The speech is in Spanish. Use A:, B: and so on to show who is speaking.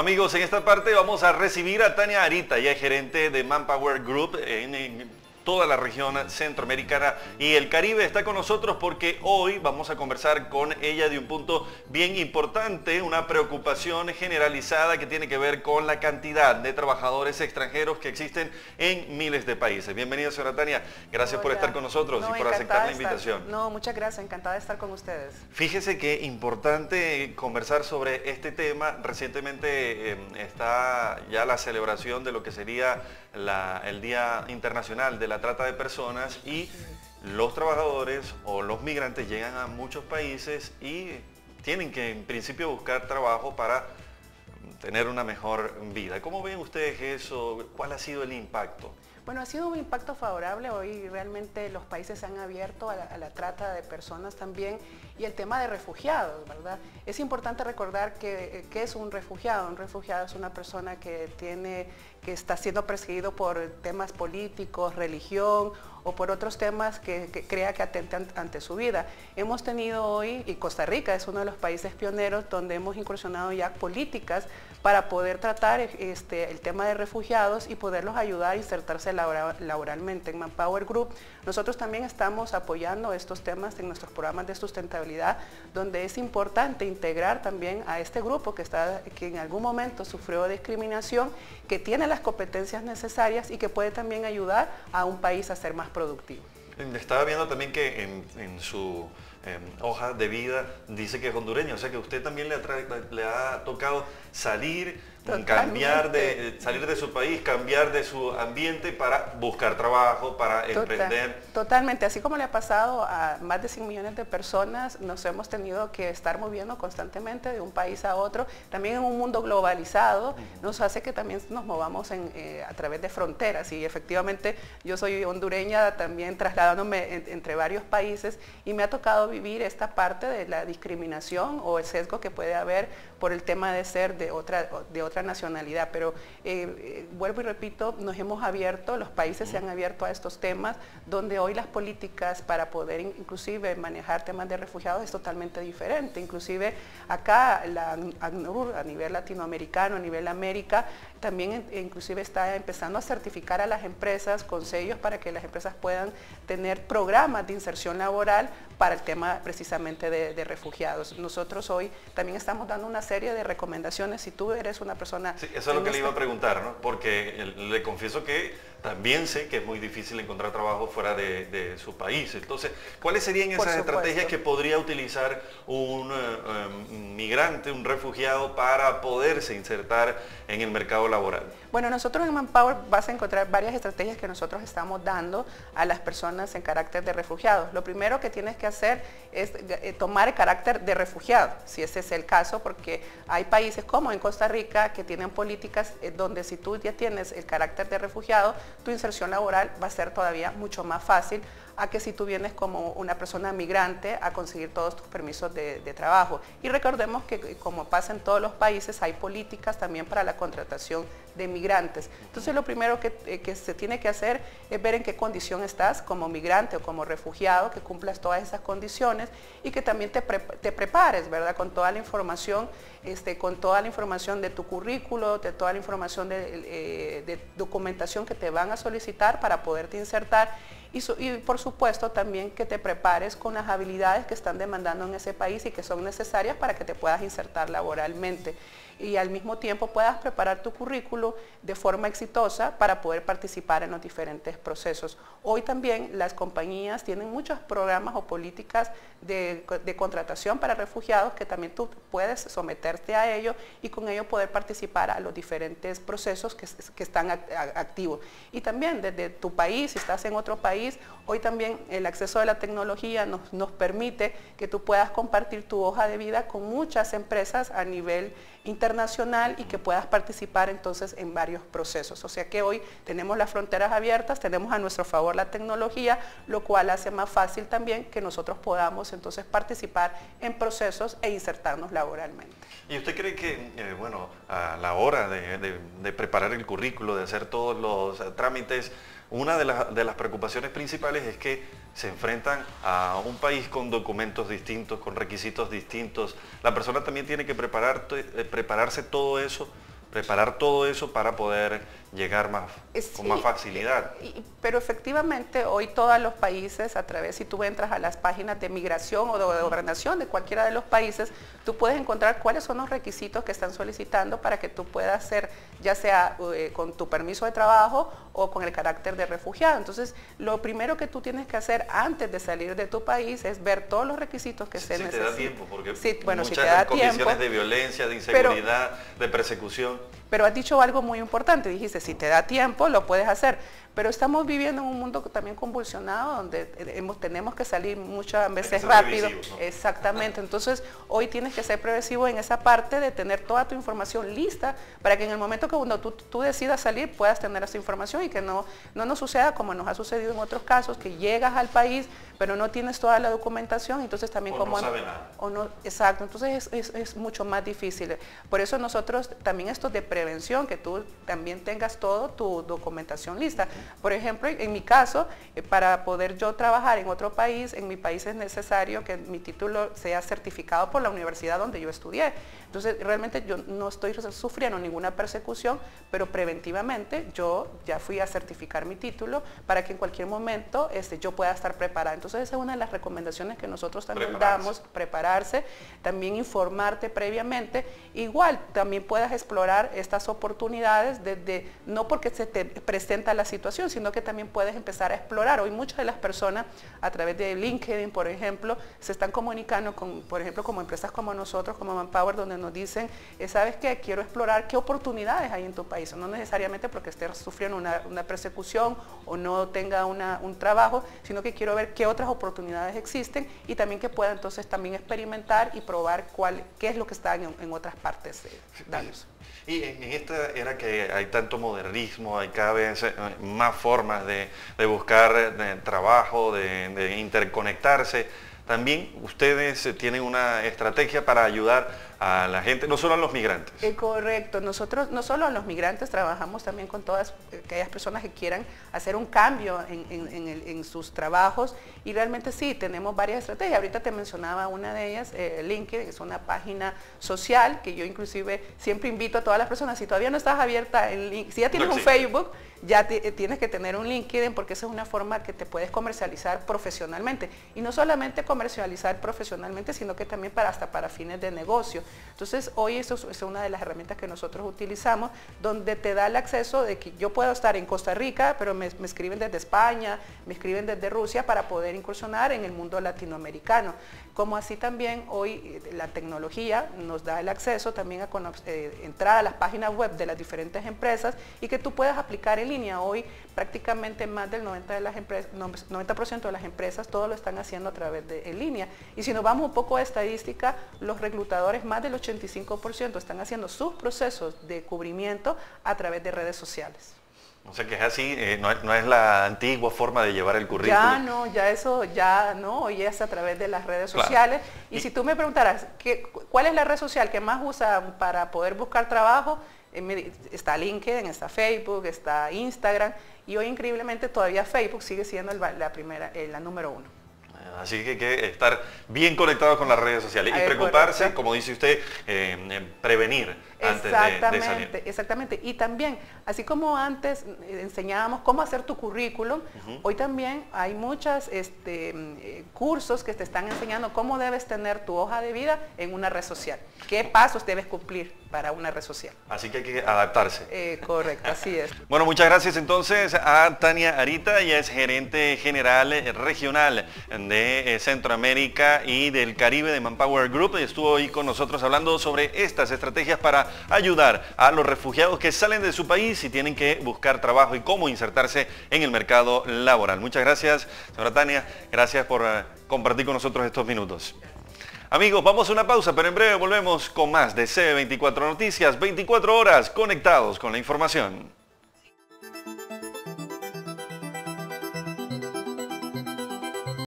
A: Amigos, en esta parte vamos a recibir a Tania Arita, ya gerente de Manpower Group en, en toda la región centroamericana y el Caribe está con nosotros porque hoy vamos a conversar con ella de un punto bien importante, una preocupación generalizada que tiene que ver con la cantidad de trabajadores extranjeros que existen en miles de países. Bienvenida, señora Tania. Gracias por estar con nosotros y por aceptar la invitación.
B: No, muchas gracias. Encantada de estar con ustedes.
A: Fíjese que importante conversar sobre este tema. Recientemente eh, está ya la celebración de lo que sería el Día Internacional de la Trata de Personas y los trabajadores o los migrantes llegan a muchos países y tienen que en principio buscar trabajo para tener una mejor vida. ¿Cómo ven ustedes eso? ¿Cuál ha sido el impacto?
B: Bueno, ha sido un impacto favorable. Hoy realmente los países se han abierto a la, trata de personas también y el tema de refugiados, ¿verdad? Es importante recordar que, que, es un refugiado. Un refugiado es una persona que tiene que está siendo perseguido por temas políticos, religión o por otros temas que, crea que atentan ante su vida. Hemos tenido hoy, y Costa Rica es uno de los países pioneros donde hemos incursionado ya políticas para poder tratar este, el tema de refugiados y poderlos ayudar a insertarse laboralmente. En Manpower Group nosotros también estamos apoyando estos temas en nuestros programas de sustentabilidad, donde es importante integrar también a este grupo que, está, que en algún momento sufrió discriminación, que tiene las competencias necesarias y que puede también ayudar a un país a ser más productivo.
A: Estaba viendo también que en, su em, hoja de vida dice que es hondureño, o sea que usted también le ha tocado salir cambiar de eh, salir de su país, cambiar de su ambiente para buscar trabajo, para emprender.
B: Totalmente, así como le ha pasado a más de 100 millones de personas, nos hemos tenido que estar moviendo constantemente de un país a otro, también en un mundo globalizado, nos hace que también nos movamos eh, a través de fronteras. Y efectivamente yo soy hondureña también trasladándome entre varios países y me ha tocado vivir esta parte de la discriminación o el sesgo que puede haber por el tema de ser de otra, de otra nacionalidad. Pero eh, eh, vuelvo y repito, nos hemos abierto, los países se han abierto a estos temas, donde hoy las políticas para poder inclusive manejar temas de refugiados es totalmente diferente. Inclusive acá la ACNUR a nivel latinoamericano, a nivel América, también inclusive está empezando a certificar a las empresas con sellos para que las empresas puedan tener programas de inserción laboral para el tema precisamente de, refugiados. Nosotros hoy también estamos dando una serie de recomendaciones. Si tú eres una persona...
A: Sí, eso es lo que le iba a preguntar, ¿no? Porque le confieso que también sé que es muy difícil encontrar trabajo fuera de, su país. Entonces, ¿cuáles serían esas estrategias que podría utilizar un eh, em, migrante, un refugiado para poderse insertar en el mercado laboral?
B: Bueno, nosotros en Manpower vas a encontrar varias estrategias que nosotros estamos dando a las personas en carácter de refugiados. Lo primero que tienes que hacer es eh, tomar el carácter de refugiado, si ese es el caso, porque hay países como en Costa Rica que tienen políticas eh, donde si tú ya tienes el carácter de refugiado, tu inserción laboral va a ser todavía mucho más fácil a que si tú vienes como una persona migrante a conseguir todos tus permisos de, trabajo. Y recordemos que como pasa en todos los países, hay políticas también para la contratación de migrantes. Entonces lo primero eh, que, se tiene que hacer es ver en qué condición estás como migrante o como refugiado, que cumplas todas esas condiciones y que también te, prepares, ¿verdad? Con toda la información, este, con toda la información de tu currículo, de toda la información de, eh, de documentación que te van a solicitar para poderte insertar y, por supuesto también que te prepares con las habilidades que están demandando en ese país y que son necesarias para que te puedas insertar laboralmente y al mismo tiempo puedas preparar tu currículo de forma exitosa para poder participar en los diferentes procesos. Hoy también las compañías tienen muchos programas o políticas de, contratación para refugiados que también tú puedes someterte a ello y con ello poder participar a los diferentes procesos que, están activos. Y también desde tu país, si estás en otro país, hoy también el acceso a la tecnología nos, nos permite que tú puedas compartir tu hoja de vida con muchas empresas a nivel internacional y que puedas participar entonces en varios procesos. O sea que hoy tenemos las fronteras abiertas, tenemos a nuestro favor la tecnología, lo cual hace más fácil también que nosotros podamos entonces participar en procesos e insertarnos laboralmente.
A: ¿Y usted cree que, eh, bueno, a la hora de, preparar el currículo, de hacer todos los trámites, una de, las preocupaciones principales es que se enfrentan a un país con documentos distintos, con requisitos distintos. La persona también tiene que eh, prepararse todo eso preparar todo eso para poder llegar más, con más facilidad.
B: pero efectivamente hoy todos los países, a través, si tú entras a las páginas de migración o de gobernación de cualquiera de los países, tú puedes encontrar cuáles son los requisitos que están solicitando para que tú puedas ser, ya sea eh, con tu permiso de trabajo o con el carácter de refugiado. Entonces, lo primero que tú tienes que hacer antes de salir de tu país es ver todos los requisitos que se necesitan.
A: Si te da tiempo, porque
B: bueno, muchas si te da
A: condiciones de violencia, de inseguridad, de persecución.
B: Pero has dicho algo muy importante, dijiste, si te da tiempo, lo puedes hacer. Pero estamos viviendo en un mundo también convulsionado, donde hemos, tenemos que salir muchas veces rápido. Exactamente. Entonces, hoy tienes que ser previsivo en esa parte de tener toda tu información lista para que en el momento que cuando tú, decidas salir puedas tener esa información y que no, no nos suceda como nos ha sucedido en otros casos, que llegas al país pero no tienes toda la documentación, entonces también como...
A: No sabe nada.
B: O no, exacto, entonces es, mucho más difícil. Por eso nosotros también esto de prevención, que tú también tengas toda tu documentación lista. Por ejemplo, en mi caso, eh, para poder yo trabajar en otro país, en mi país es necesario que mi título sea certificado por la universidad donde yo estudié. Entonces, realmente yo no estoy sufriendo ninguna persecución, pero preventivamente yo ya fui a certificar mi título para que en cualquier momento este, yo pueda estar preparada. Entonces, esa es una de las recomendaciones que nosotros también damos, prepararse, también informarte previamente. Igual, también puedas explorar estas oportunidades desde, no porque se te presenta la situación, sino que también puedes empezar a explorar. Hoy muchas de las personas a través de LinkedIn, por ejemplo, se están comunicando con, por ejemplo, como empresas como nosotros, como Manpower, donde nos dicen, eh, ¿sabes qué? Quiero explorar qué oportunidades hay en tu país, no necesariamente porque estés sufriendo una, persecución o no tenga un trabajo, sino que quiero ver qué otras oportunidades existen y también que pueda entonces también experimentar y probar cuál, qué es lo que está en, otras partes de daños.
A: Y en esta era que hay tanto modernismo, hay cada vez eh, más formas de, buscar eh, trabajo, de interconectarse, también ustedes tienen una estrategia para ayudar a la gente, no solo a los migrantes.
B: Eh, correcto, nosotros no solo a los migrantes, trabajamos también con todas aquellas personas que quieran hacer un cambio en, sus trabajos y realmente sí, tenemos varias estrategias. Ahorita te mencionaba una de ellas, eh, LinkedIn, es una página social que yo inclusive siempre invito a todas las personas, si todavía no estás abierta, en, si ya tienes un Facebook, ya eh, tienes que tener un LinkedIn porque esa es una forma que te puedes comercializar profesionalmente. Y no solamente comercializar profesionalmente, sino que también para, hasta para fines de negocio. Entonces, hoy eso es una de las herramientas que nosotros utilizamos, donde te da el acceso de que yo puedo estar en Costa Rica, pero me, escriben desde España, me escriben desde Rusia para poder incursionar en el mundo latinoamericano. Como así también hoy eh, la tecnología nos da el acceso también a eh, entrar a las páginas web de las diferentes empresas y que tú puedas aplicar en línea. Hoy prácticamente más del 90%, de las, empresas, 90 de las empresas todo lo están haciendo a través de en línea. Y si nos vamos un poco a estadística, los reclutadores más del 85% están haciendo sus procesos de cubrimiento a través de redes sociales.
A: O sea que es así, eh, no, es, la antigua forma de llevar el currículum.
B: Ya no, ya eso, ya no, hoy es a través de las redes sociales. Y, si tú me preguntaras, ¿qué, ¿cuál es la red social que más usan para poder buscar trabajo? Eh, está LinkedIn, está Facebook, está Instagram y hoy increíblemente todavía Facebook sigue siendo la primera, eh, la número uno.
A: Así que hay que estar bien conectados con las redes sociales y preocuparse, como dice usted, eh, prevenir antes de, salir.
B: Exactamente. Y también, así como antes eh, enseñábamos cómo hacer tu currículum, hoy también hay muchos este, eh, cursos que te están enseñando cómo debes tener tu hoja de vida en una red social. ¿Qué pasos debes cumplir para una red social?
A: Así que hay que adaptarse.
B: Eh, correcto, así es.
A: bueno, muchas gracias entonces a Tania Arita, ella es gerente general regional de Centroamérica y del Caribe de Manpower Group y estuvo hoy con nosotros hablando sobre estas estrategias para ayudar a los refugiados que salen de su país y tienen que buscar trabajo y cómo insertarse en el mercado laboral. Muchas gracias, señora Tania. Gracias por eh, compartir con nosotros estos minutos. Amigos, vamos a una pausa, pero en breve volvemos con más de CB24 Noticias, 24 horas conectados con la información.